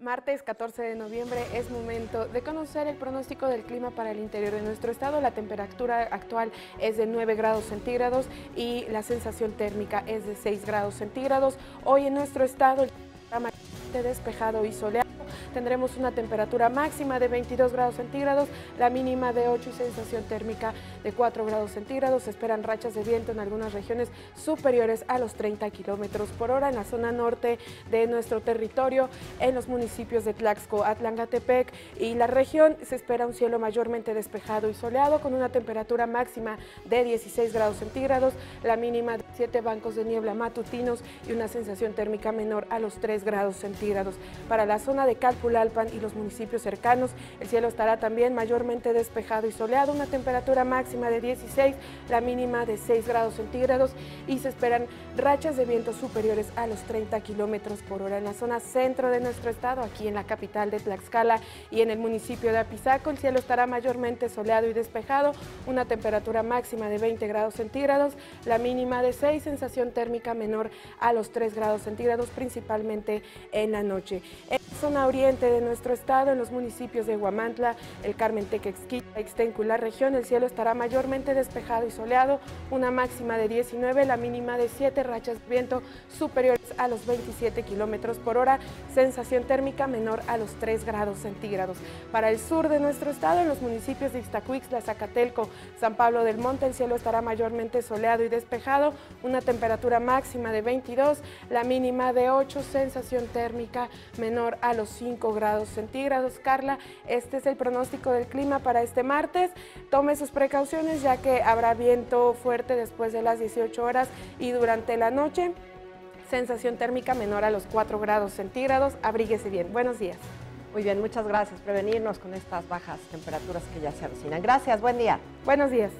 Martes 14 de noviembre es momento de conocer el pronóstico del clima para el interior de nuestro estado. La temperatura actual es de 9 grados centígrados y la sensación térmica es de 6 grados centígrados. Hoy en nuestro estado el despejado y soleado tendremos una temperatura máxima de 22 grados centígrados, la mínima de 8 y sensación térmica de 4 grados centígrados. Se esperan rachas de viento en algunas regiones superiores a los 30 kilómetros por hora en la zona norte de nuestro territorio, en los municipios de Tlaxco, Atlangatepec y la región. Se espera un cielo mayormente despejado y soleado con una temperatura máxima de 16 grados centígrados, la mínima de 7 bancos de niebla matutinos y una sensación térmica menor a los 3 grados centígrados. Para la zona de Y los municipios cercanos. El cielo estará también mayormente despejado y soleado, una temperatura máxima de 16, la mínima de 6 grados centígrados y se esperan rachas de viento superiores a los 30 kilómetros por hora en la zona centro de nuestro estado, aquí en la capital de Tlaxcala y en el municipio de Apizaco. El cielo estará mayormente soleado y despejado, una temperatura máxima de 20 grados centígrados, la mínima de 6, sensación térmica menor a los 3 grados centígrados, principalmente en la noche. Zona oriente de nuestro estado, en los municipios de Huamantla, el Carmen Tequexquita, Ixtenco la región, el cielo estará mayormente despejado y soleado, una máxima de 19, la mínima de 7 rachas de viento superiores a los 27 kilómetros por hora, sensación térmica menor a los 3 grados centígrados. Para el sur de nuestro estado, en los municipios de Ixtacuixtla, Zacatelco, San Pablo del Monte, el cielo estará mayormente soleado y despejado, una temperatura máxima de 22, la mínima de 8, sensación térmica menor a los 5 grados centígrados. Carla, este es el pronóstico del clima para este martes. Tome sus precauciones ya que habrá viento fuerte después de las 18 horas y durante la noche. Sensación térmica menor a los 4 grados centígrados. Abríguese bien. Buenos días. Muy bien, muchas gracias. Prevenirnos con estas bajas temperaturas que ya se avecinan. Gracias, buen día. Buenos días.